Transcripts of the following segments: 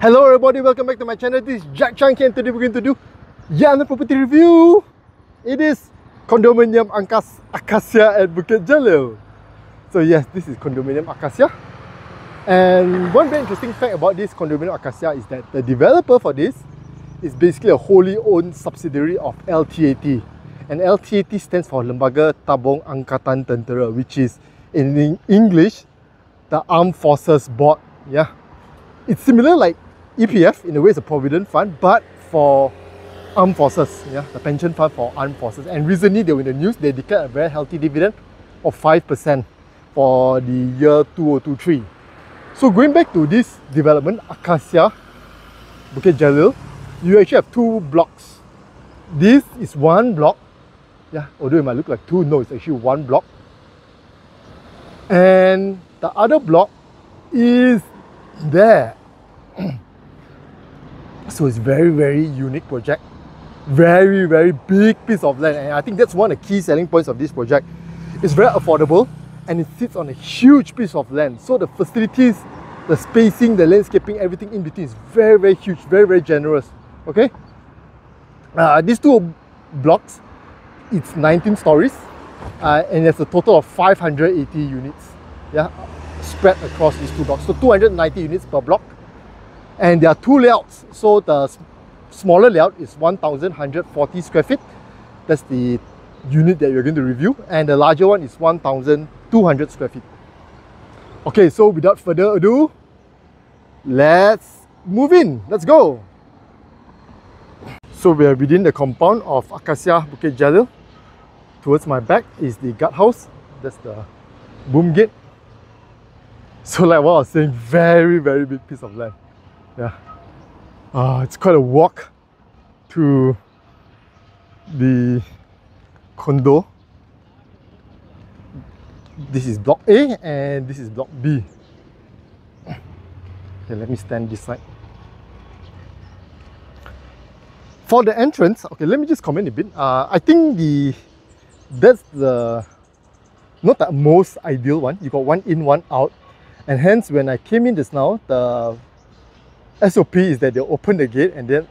Hello everybody, welcome back to my channel. This is Jack Chang and today we're going to do yet another property review. It is Condominium Angkas Akasia at Bukit Jalil. So yes, this is Condominium Akasia. And one very interesting fact about this Condominium Akasia is that the developer for this is basically a wholly owned subsidiary of LTAT. And LTAT stands for Lembaga Tabung Angkatan Tentera, which is in English, the Armed Forces Board. Yeah. It's similar like EPF in a way is a provident fund, but for armed forces, yeah, the pension fund for armed forces. And recently they were in the news, they declared a very healthy dividend of 5% for the year 2023. So going back to this development, Akasia, Bukit Jalil, you actually have two blocks. This is one block. Yeah, although it might look like two, no, it's actually one block. And the other block is there. so it's very, very unique project. Very, very big piece of land. And I think that's one of the key selling points of this project. It's very affordable and it sits on a huge piece of land. So the facilities, the spacing, the landscaping, everything in between is very, very huge, very, very generous. Okay? Uh, these two blocks, it's 19 stories uh, and there's a total of 580 units. Yeah, spread across these two blocks. So 290 units per block. And there are two layouts. So the smaller layout is 1140 square feet. That's the unit that we're going to review. And the larger one is 1200 square feet. Okay, so without further ado, let's move in. Let's go. So we are within the compound of Akasia Bukit Jalil. Towards my back is the guardhouse. That's the boom gate. So like what I was saying, very, very big piece of land. Yeah. Uh, it's quite a walk to the condo. This is block A and this is block B. Okay, let me stand this side. For the entrance, okay, let me just comment a bit. Uh, I think the that's the not the most ideal one. You got one in, one out. And hence, when I came in just now, the SOP is that they open the gate and then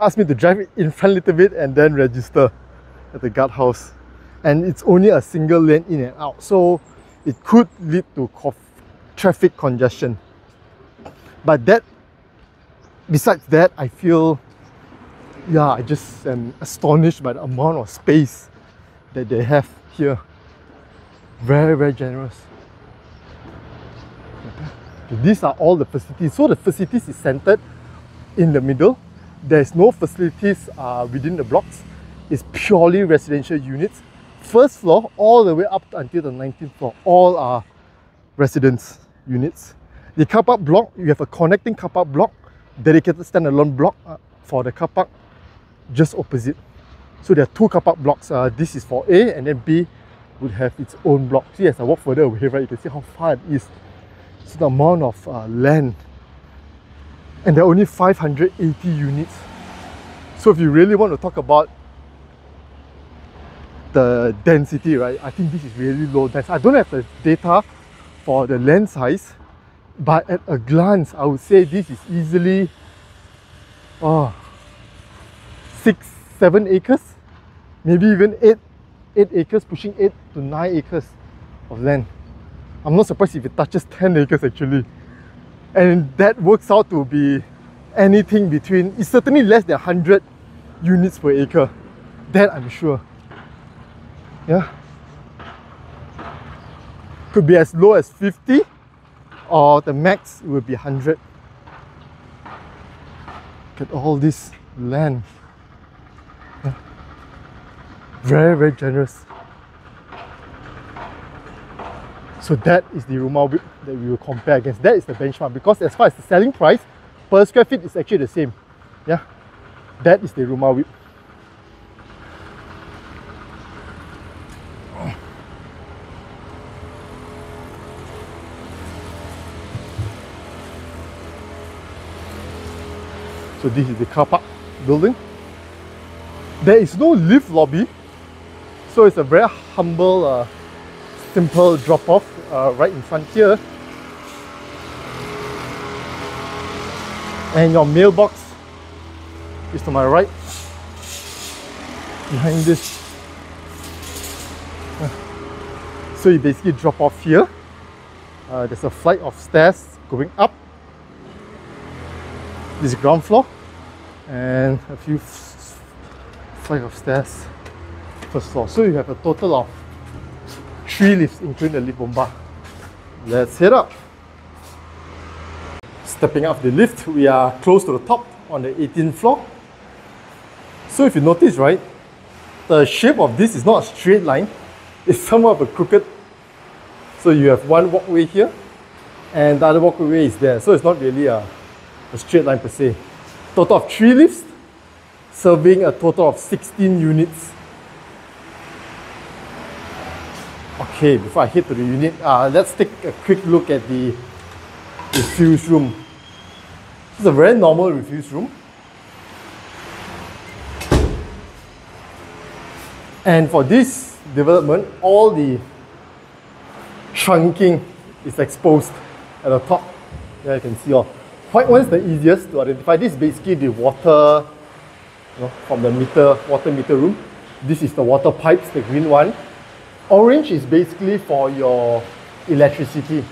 ask me to drive in front a little bit and then register at the guardhouse. And it's only a single lane in and out, so it could lead to traffic congestion. But that, besides that, I feel, yeah, I just am astonished by the amount of space that they have here. Very, very generous. These are all the facilities. So the facilities is centered in the middle. There's no facilities uh, within the blocks. It's purely residential units. First floor all the way up until the 19th floor, all are residence units. The car park block, you have a connecting car park block, dedicated standalone block uh, for the car park just opposite. So there are two car park blocks. Uh, this is for A and then B would have its own block. See, as I walk further away, right, you can see how far it is it's the amount of uh, land. And there are only 580 units. So if you really want to talk about the density right I think this is really low dense. I don't have the data for the land size but at a glance I would say this is easily oh, six seven acres maybe even eight eight acres pushing eight to nine acres of land I'm not surprised if it touches 10 acres actually. And that works out to be anything between, it's certainly less than 100 units per acre. That I'm sure. Yeah. Could be as low as 50 or the max will be 100. Look at all this land. Yeah. Very, very generous. So that is the WIP that we will compare against. That is the benchmark because as far as the selling price per square feet is actually the same. Yeah, that is the Rumah WIP. So this is the car park building. There is no lift lobby, so it's a very humble uh, simple drop off uh, right in front here And your mailbox is to my right. Behind this. So you basically drop off here. Uh, there's a flight of stairs going up. This is ground floor. And a few flight of stairs first floor. So you have a total of three lifts, including the lift bomba. Let's head up. Stepping up the lift, we are close to the top on the 18th floor. So if you notice, right, the shape of this is not a straight line, it's somewhat of a crooked. So you have one walkway here, and the other walkway is there. So it's not really a, a straight line per se. Total of three lifts, serving a total of 16 units. Okay, before I head to the unit, uh, let's take a quick look at the refuse room. It's a very normal refuse room. And for this development, all the trunking is exposed at the top. There you can see all. White one is the easiest to identify. This is basically the water you know, from the meter, water meter room. This is the water pipes, the green one. Orange is basically for your electricity.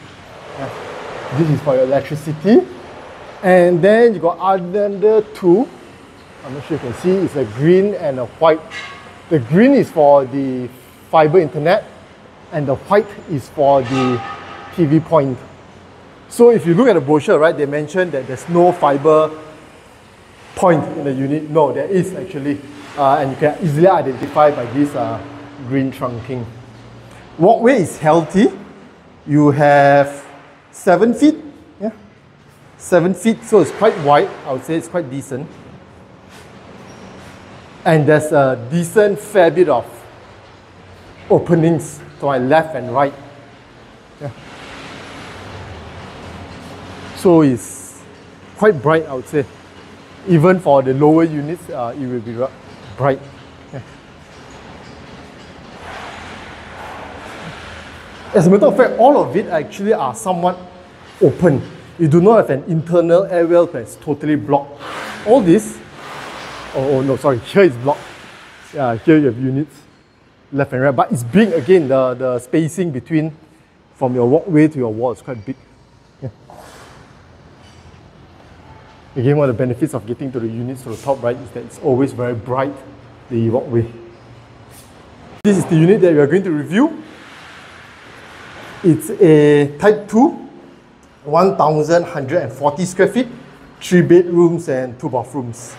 This is for your electricity. And then you got other two. I'm not sure you can see, it's a green and a white. The green is for the fiber internet and the white is for the TV point. So if you look at the brochure, right, they mentioned that there's no fiber point in the unit. No, there is actually. Uh, and you can easily identify by this uh, green trunking. Walkway is healthy. You have seven feet, yeah, seven feet, so it's quite wide. I would say it's quite decent. And there's a decent fair bit of openings to my left and right. Yeah. So it's quite bright, I would say. Even for the lower units, uh, it will be bright. Yeah. As a matter of fact, all of it actually are somewhat open. You do not have an internal air that's totally blocked. All this, oh, oh no, sorry, here is blocked. Yeah, here you have units left and right, but it's big again. The, the spacing between from your walkway to your wall is quite big. Yeah. Again, one of the benefits of getting to the units to the top right is that it's always very bright, the walkway. This is the unit that we are going to review. It's a type 2, 1140 square feet, three bedrooms and two bathrooms.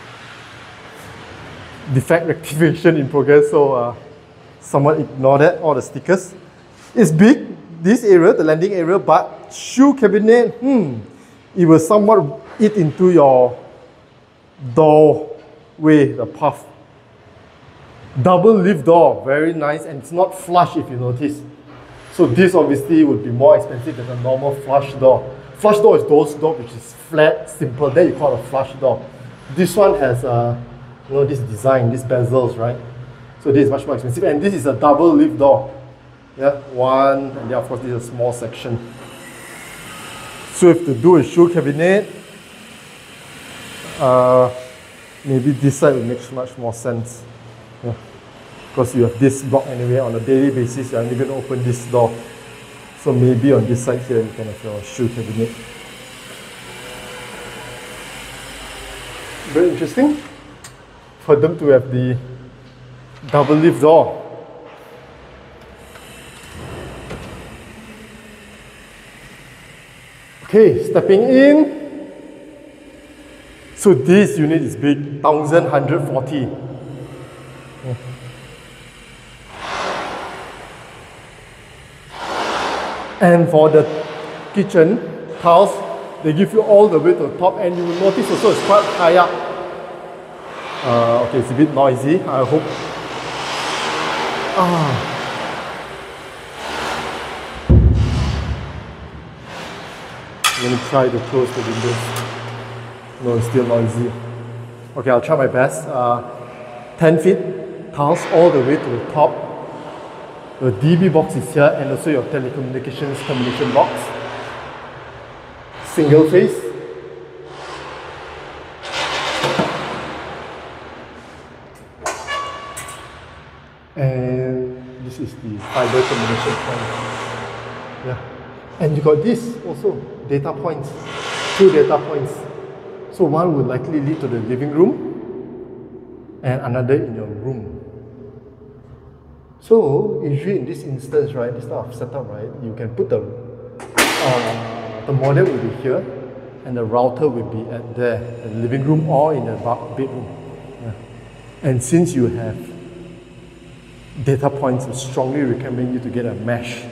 Defect rectification in progress, so uh, someone ignore that, all the stickers. It's big, this area, the landing area, but shoe cabinet, hmm, it will somewhat eat into your door doorway, the path. Double lift door, very nice, and it's not flush if you notice. So this obviously would be more expensive than a normal flush door. Flush door is those door which is flat, simple, then you call it a flush door. This one has uh, you know, this design, these bezels, right? So this is much more expensive. And this is a double lift door. Yeah, one, and then of course this is a small section. So if to do a shoe cabinet, uh, maybe this side would make much more sense. Yeah because you have this block anyway on a daily basis you're only going to open this door. So maybe on this side here you can have your shoe cabinet. Very interesting for them to have the double lift door. Okay stepping in. So this unit is big 1140 And for the kitchen tiles, they give you all the way to the top and you will notice also it's quite high up. Uh, okay, it's a bit noisy, I hope. Ah. Let me try to close the windows. No, it's still noisy. Okay, I'll try my best. Uh, 10 feet tiles all the way to the top your DB box is here and also your telecommunications termination box. Single phase. And this is the fiber termination point. Yeah. And you got this also, data points. Two data points. So one will likely lead to the living room and another in your room. So usually in this instance, right, this type of setup, right, you can put the uh, the modem will be here and the router will be at there, the living room or in the bedroom. Yeah. And since you have data points, I strongly recommend you to get a mesh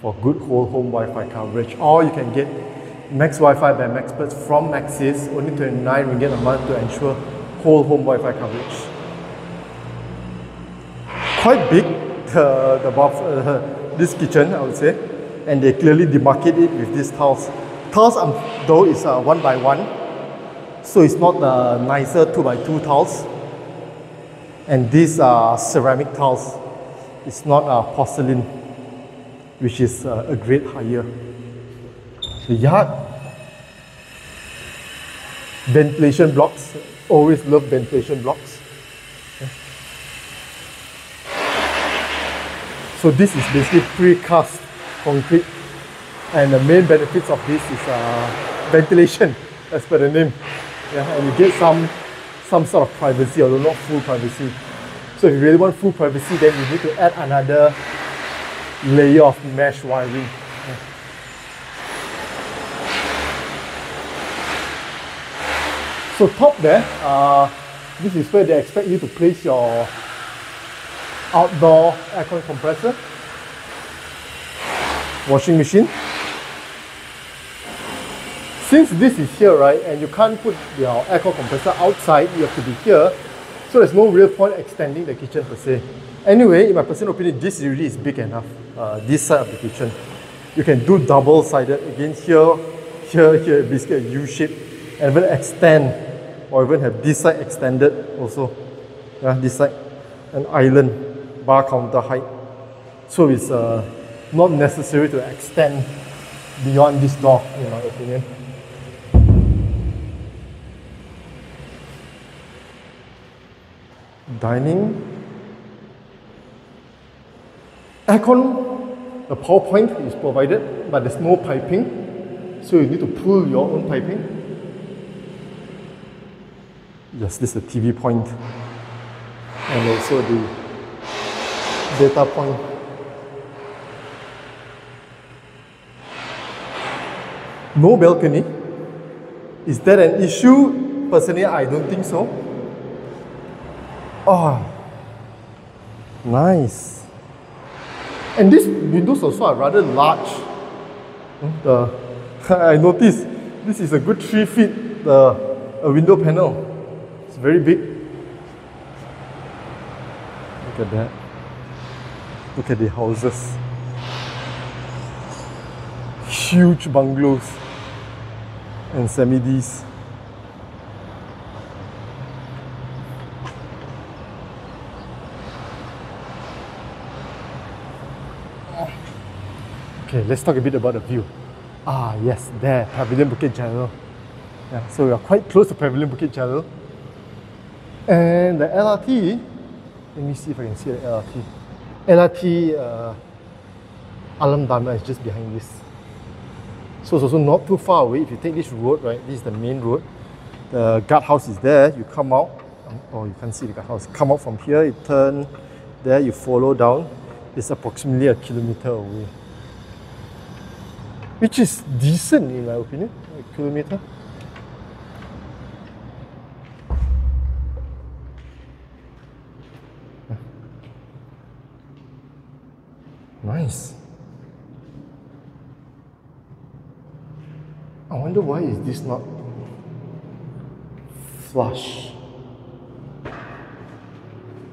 for good whole home Wi-Fi coverage. Or you can get Max Wi-Fi by Maxperts from Maxis, only 29 ringgit a month to ensure whole home Wi-Fi coverage. Quite big, the, the buff, uh, this kitchen, I would say. And they clearly demarcate it with these tiles. Tiles, um, though, is uh, one by one. So it's not the nicer two by two tiles. And these are ceramic tiles. It's not uh, porcelain, which is uh, a grade higher. The yard, ventilation blocks. Always love ventilation blocks. So this is basically precast concrete and the main benefits of this is uh, ventilation as per the name. Yeah, and you get some some sort of privacy, although not full privacy. So if you really want full privacy, then you need to add another layer of mesh wiring. So top there, uh, this is where they expect you to place your outdoor aircon compressor, washing machine, since this is here, right, and you can't put your aircon compressor outside, you have to be here, so there's no real point extending the kitchen per se. Anyway, in my personal opinion, this really is big enough, uh, this side of the kitchen. You can do double-sided, again here, here, here, basically a U shape, and even extend, or even have this side extended also. Yeah, this side, an island, bar counter height. So it's uh, not necessary to extend beyond this door, in my opinion. dining. Aircon, the power point is provided, but there's no piping, so you need to pull your own piping. Yes, this is the TV point, and also the data point. No balcony. Is that an issue? Personally, I don't think so. Oh, nice. And these windows also are rather large. Hmm, the, I noticed this is a good three feet the a window panel. It's very big. Look at that. Look at the houses. Huge bungalows and semi-Ds. Okay, let's talk a bit about the view. Ah, yes, there, Pavilion Bukit Jalil. Yeah, so we are quite close to Pavilion Bukit Jalil. And the LRT, let me see if I can see the LRT. LRT uh, Alam Dana is just behind this. So it's also not too far away. If you take this road, right, this is the main road. The guardhouse is there. You come out, oh, you can't see the guardhouse. Come out from here, you turn there, you follow down. It's approximately a kilometer away which is decent in my opinion, a kilometer. Nice. I wonder why is this not flush?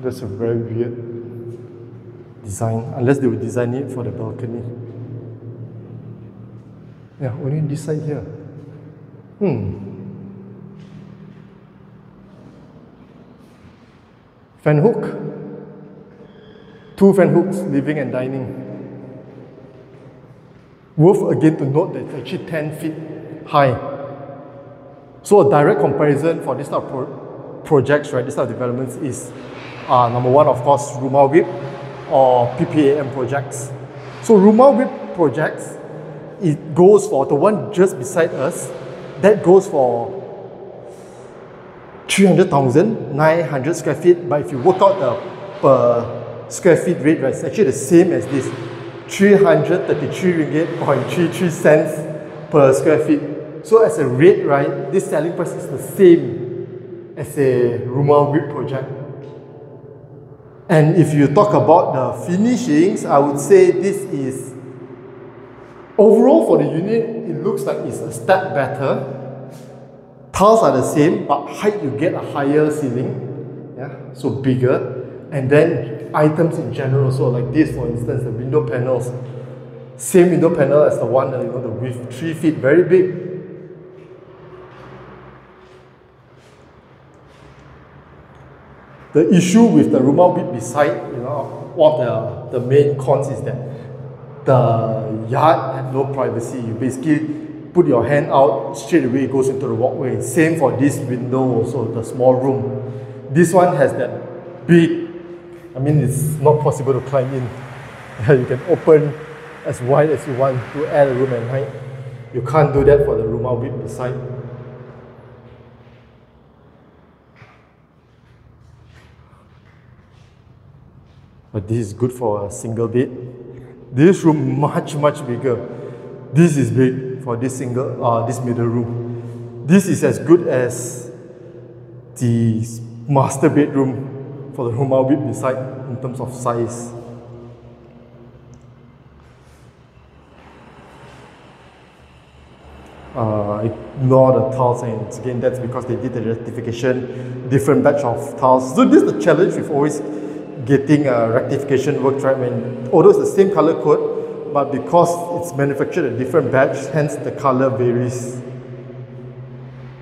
That's a very weird design, unless they would design it for the balcony. Yeah, only this side here. Hmm. Fan hook. Two fan hooks, living and dining. Worth again to note that it's actually 10 feet high. So a direct comparison for this type of pro projects, right, this type of developments is Uh, number one, of course, Rumah WIP or PPAM projects. So Rumah WIP projects, it goes for the one just beside us, that goes for 300,000, 900 square feet, but if you work out the per square feet rate, right, it's actually the same as this, 333 ringgit point 33 cents per square feet. So as a rate, right, this selling price is the same as a Rumah WIP project. And if you talk about the finishings, I would say this is overall for the unit, it looks like it's a step better. Tiles are the same, but height you get a higher ceiling, yeah, so bigger. And then items in general, so like this, for instance, the window panels, same window panel as the one that you know the width three feet, very big. The issue with the Rumah WIP beside, you know, one of the, the main cons is that the yard had no privacy. You basically put your hand out, straight away it goes into the walkway. Same for this window also, the small room. This one has that big, I mean it's not possible to climb in. you can open as wide as you want to add a room and height. You can't do that for the Rumah WIP beside. But this is good for a single bed. This room much much bigger. This is big for this single uh, this middle room. This is as good as the master bedroom for the Rumah WIP beside in terms of size. uh, ignore the tiles and again that's because they did the rectification different batch of tiles. So this is the challenge with always getting a rectification work right? When although it's the same color code but because it's manufactured a different batch hence the color varies.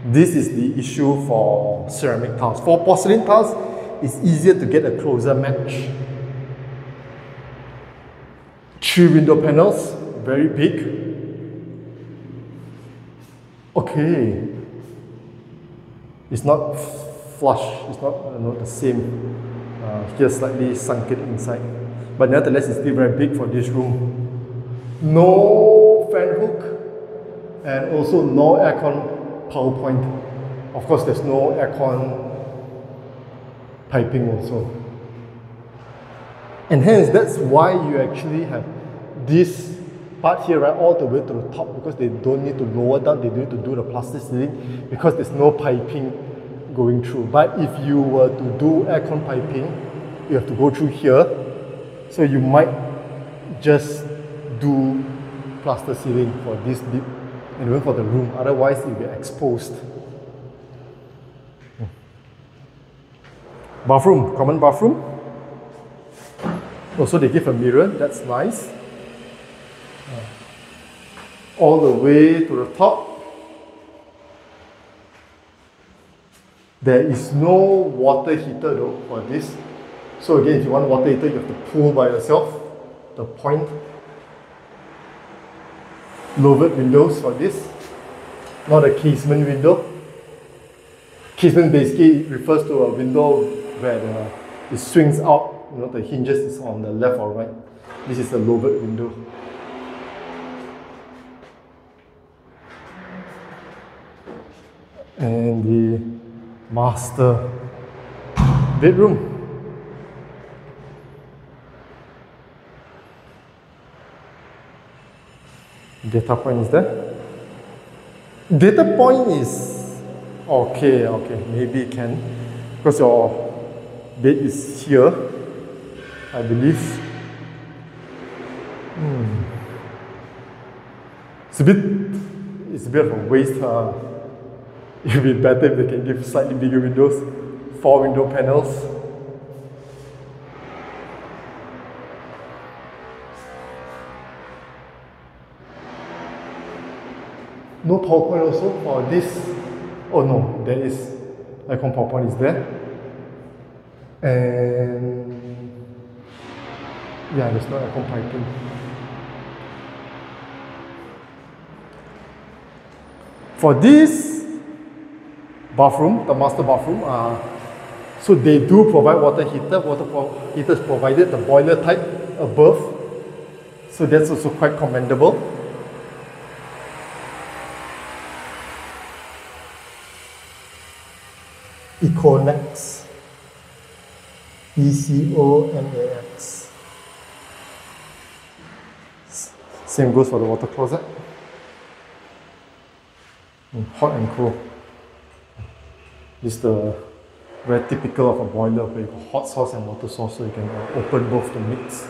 This is the issue for ceramic tiles. For porcelain tiles it's easier to get a closer match three window panels very big okay, it's not flush, it's not you know, the same. Uh, here slightly sunken inside. But nevertheless, it's still very big for this room. No fan hook and also no aircon power point. Of course, there's no aircon piping also. And hence, that's why you actually have this part here, right, all the way to the top because they don't need to lower down, they need to do the plaster ceiling because there's no piping going through. But if you were to do aircon piping, you have to go through here. So you might just do plaster ceiling for this deep and even for the room. Otherwise, will be exposed. Bathroom, common bathroom. Also, they give a mirror, that's nice uh, all the way to the top. There is no water heater though for this. So again, if you want water heater, you have to pull by yourself. The point. Louvred windows for this. Not a casement window. Casement basically refers to a window where the, it swings out, you know, the hinges is on the left or right. This is a louvred window. and the master bedroom. Data point is there. Data point is okay, okay, maybe can because your bed is here, I believe. Hmm. It's a bit, it's a bit of a waste. Uh, it would be better if they can give slightly bigger windows, four window panels. No PowerPoint also for this. Oh no, there is aircon PowerPoint is there. And yeah, there's no aircon piping. For this, bathroom, the master bathroom, uh, So they do provide water heater. Water heater is provided, the boiler type above. So that's also quite commendable. Econax. E-C-O-N-A-X. Same goes for the water closet. Mm, hot and cool. This is the very typical of a boiler where you got hot sauce and water sauce so you can uh, open both to mix.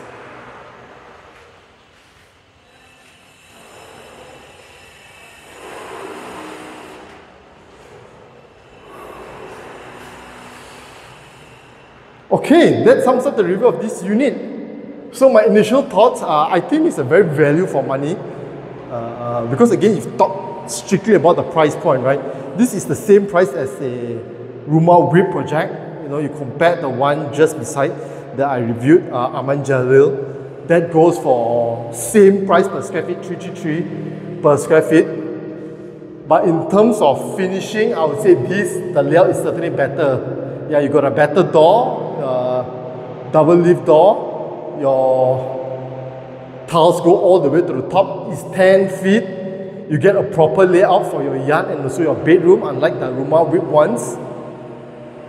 Okay, that sums up the review of this unit. So my initial thoughts are, I think it's a very value for money uh, uh, because again, you've talked strictly about the price point, right? This is the same price as a Rumah WIP project. You know, you compare the one just beside that I reviewed, uh, Aman Jalil. That goes for same price per square feet, 333 per square feet. But in terms of finishing, I would say this, the layout is certainly better. Yeah, you got a better door, uh, double lift door, your tiles go all the way to the top. It's 10 feet. You get a proper layout for your yard and also your bedroom, unlike the Rumah WIP ones.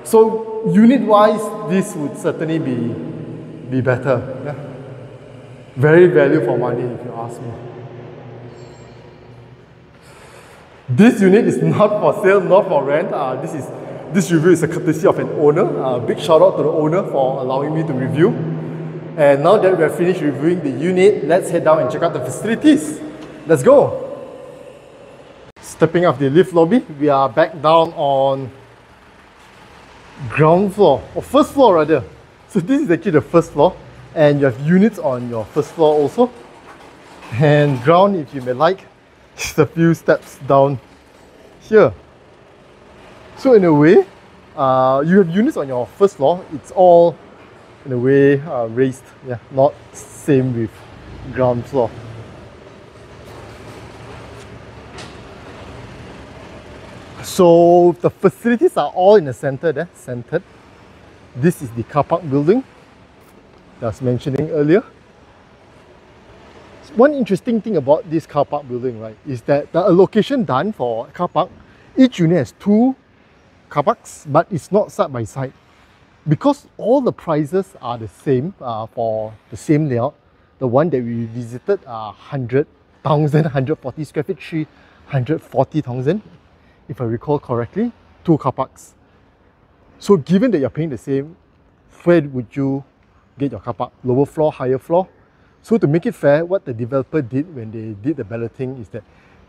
So unit-wise, this would certainly be, be better. Yeah? Very value for money, if you ask me. This unit is not for sale, not for rent. Uh, this is this review is a courtesy of an owner. Uh, big shout out to the owner for allowing me to review. And now that we have finished reviewing the unit, let's head down and check out the facilities. Let's go. Stepping off the lift lobby, we are back down on ground floor, or first floor rather. So this is actually the first floor and you have units on your first floor also. And ground, if you may like, just a few steps down here. So in a way, uh, you have units on your first floor. It's all in a way uh, raised, yeah, not same with ground floor. So the facilities are all in the center there, centered. This is the car park building that I was mentioning earlier. One interesting thing about this car park building, right, is that the allocation done for car park, each unit has two car parks, but it's not side by side because all the prices are the same uh, for the same layout, the one that we visited are 100,000, 140 square feet, 340,000, if I recall correctly, two car parks. So given that you're paying the same, where would you get your car park? Lower floor, higher floor? So to make it fair, what the developer did when they did the balloting is that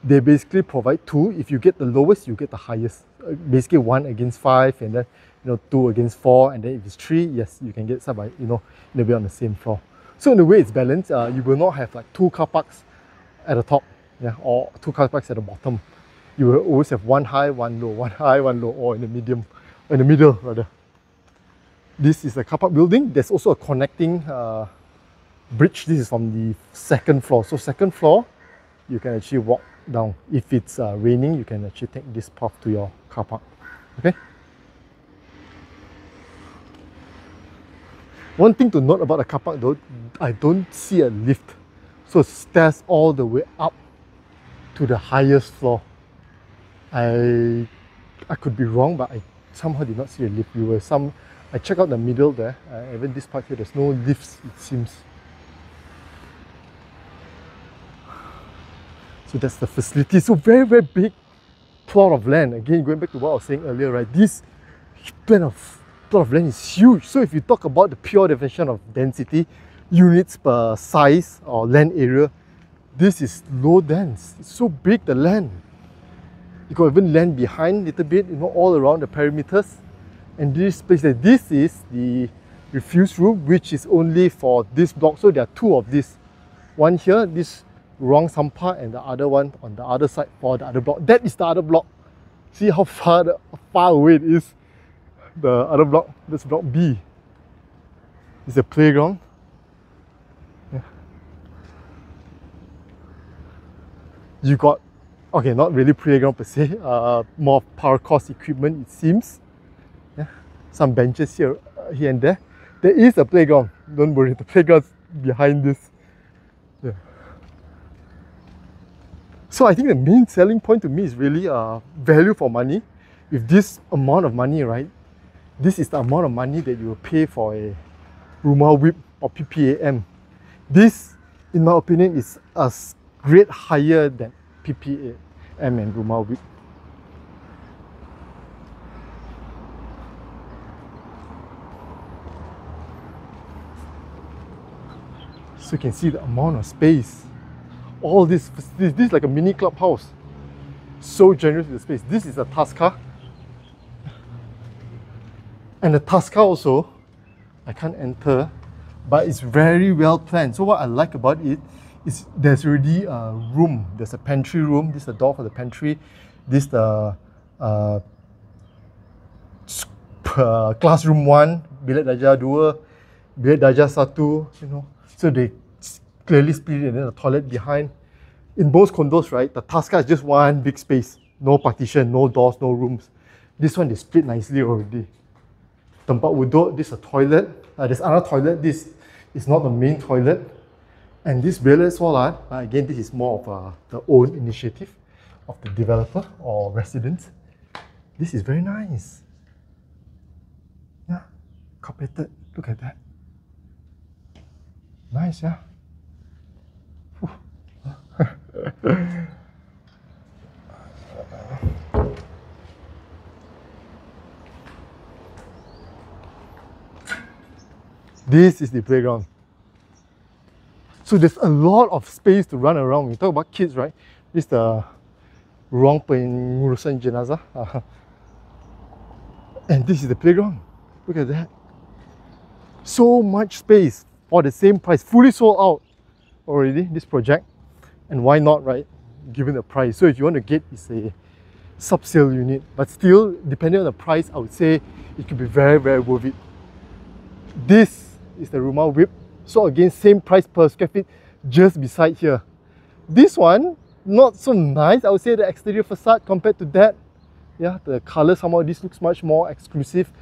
they basically provide two. If you get the lowest, you get the highest. Uh, basically one against five and then you know, two against four, and then if it's three, yes, you can get side by, you know, a on the same floor. So in a way it's balanced, uh, you will not have like two car parks at the top, yeah, or two car parks at the bottom. You will always have one high, one low, one high, one low, or in the medium, in the middle rather. This is a car park building. There's also a connecting uh, bridge. This is from the second floor. So second floor, you can actually walk down. If it's uh, raining, you can actually take this path to your car park. Okay. One thing to note about the car park though, I don't see a lift. So stairs all the way up to the highest floor. I I could be wrong, but I somehow did not see a lift. We were some I checked out the middle there, uh, even this part here, there's no lifts it seems. So that's the facility. So very, very big plot of land. Again, going back to what I was saying earlier, right? This plan of plot of land is huge. So if you talk about the pure definition of density, units per size or land area, this is low dense. It's so big, the land. You got even land behind a little bit, you know, all around the perimeters. And this place, this is the refuse room, which is only for this block. So there are two of these. One here, this Ruang Sampah, and the other one on the other side for the other block. That is the other block. See how far, the, far away it is the other block, that's block B. It's a playground. Yeah. You got, okay, not really playground per se, uh, more power course equipment it seems. Yeah. some benches here, uh, here and there. There is a playground. Don't worry, the playground's behind this. So I think the main selling point to me is really uh, value for money. With this amount of money, right? This is the amount of money that you will pay for a Rumah WIP or PPAM. This, in my opinion, is a grade higher than PPAM and Rumah WIP. So you can see the amount of space. All this, this, this is like a mini clubhouse. So generous with the space. This is a Taska. And the Taska also, I can't enter, but it's very well planned. So what I like about it is there's already a room. There's a pantry room. This is the door for the pantry. This is the uh, uh, classroom one, bilik darjah dua, bilik darjah satu, you know. So they clearly split it and then the toilet behind. In most condos, right, the Taska is just one big space. No partition, no doors, no rooms. This one is split nicely already. Tempat wuduk, this is a toilet. Uh, there's another toilet. This is not the main toilet. And this bilik solat, uh, again, this is more of uh, the own initiative of the developer or residents. This is very nice. Yeah, carpeted. Look at that. Nice, yeah. This is the playground. So there's a lot of space to run around. We talk about kids, right? This is the ruang pengurusan jenazah. and this is the playground. Look at that. So much space for the same price, fully sold out already, this project. And why not, right? Given the price. So if you want to get, it's a sub-sale unit. But still, depending on the price, I would say it could be very, very worth it. This is the Rumah WIP. So again, same price per square feet, just beside here. This one, not so nice. I would say the exterior facade compared to that. Yeah, the color somehow this looks much more exclusive.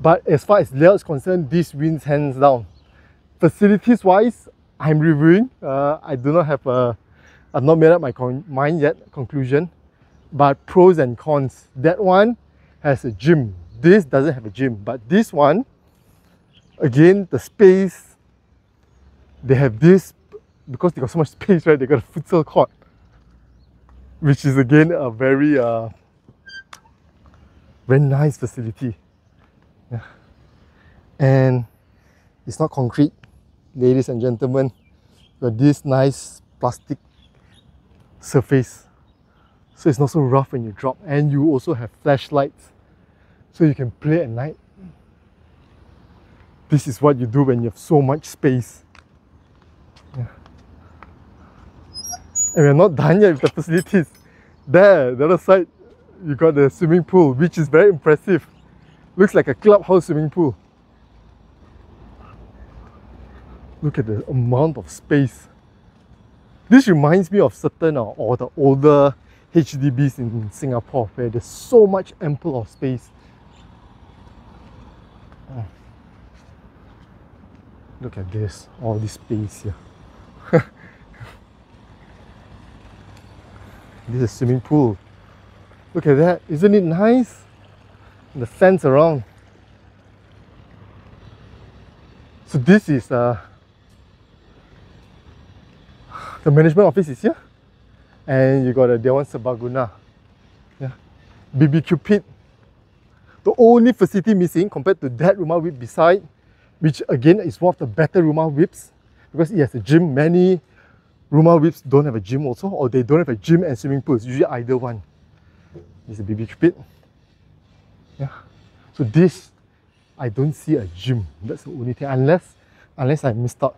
But as far as layout is concerned, this wins hands down. Facilities wise, I'm reviewing. Uh, I do not have a, I've not made up my mind yet, conclusion. But pros and cons. That one has a gym. This doesn't have a gym. But this one, again, the space, they have this, because they got so much space, right? They got a futsal court. Which is again a very, uh, very nice facility. Yeah. And it's not concrete ladies and gentlemen, got this nice plastic surface. So it's not so rough when you drop. And you also have flashlights. So you can play at night. This is what you do when you have so much space. Yeah. And we're not done yet with the facilities. There, the other side, you got the swimming pool, which is very impressive. Looks like a clubhouse swimming pool. Look at the amount of space. This reminds me of certain uh, or the older HDBs in Singapore where there's so much ample of space. Oh. Look at this, all this space here. this is a swimming pool. Look at that, isn't it nice? The fence around. So this is uh, the management office is here and you got a Dewan Serbaguna. Yeah. BBQ pit the only facility missing compared to that Rumah WIP beside which again is one of the better Rumah WIPs because it has a gym. Many Rumah WIPs don't have a gym also or they don't have a gym and swimming pool. It's usually either one. This is a BBQ pit yeah. So this I don't see a gym. That's the only thing unless unless I missed out.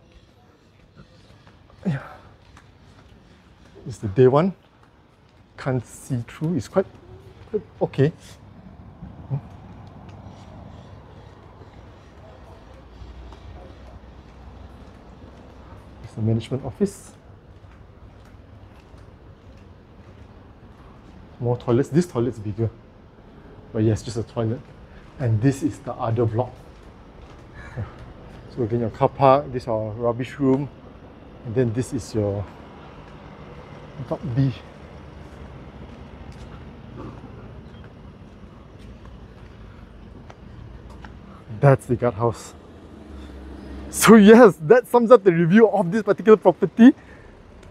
Yeah is the day one. Can't see through. It's quite, quite okay. Hmm. It's the management office. More toilets. This toilet's bigger. But yes, just a toilet. And this is the other block. So again, your car park, this is our rubbish room, and then this is your block B. That's the guardhouse. So yes, that sums up the review of this particular property.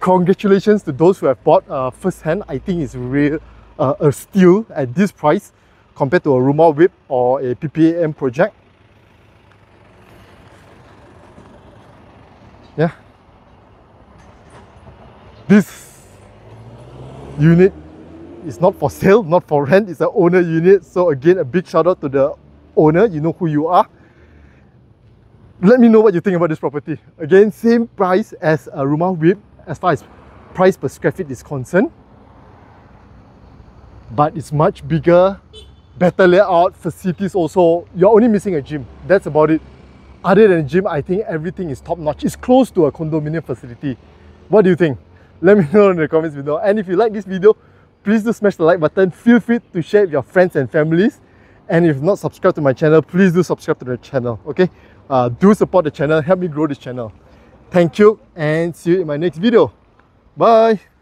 Congratulations to those who have bought uh, first hand. I think it's real uh, a steal at this price compared to a Rumah WIP or a PPAM project. Yeah. This unit is not for sale, not for rent, it's an owner unit. So again, a big shout out to the owner, you know who you are. Let me know what you think about this property. Again, same price as a Rumah WIP as far as price per square feet is concerned. But it's much bigger, better layout, facilities also. You're only missing a gym. That's about it. Other than gym, I think everything is top notch. It's close to a condominium facility. What do you think? Let me know in the comments below. And if you like this video, please do smash the like button. Feel free to share with your friends and families. And if not subscribed to my channel, please do subscribe to the channel, okay? Uh, do support the channel, help me grow this channel. Thank you and see you in my next video. Bye!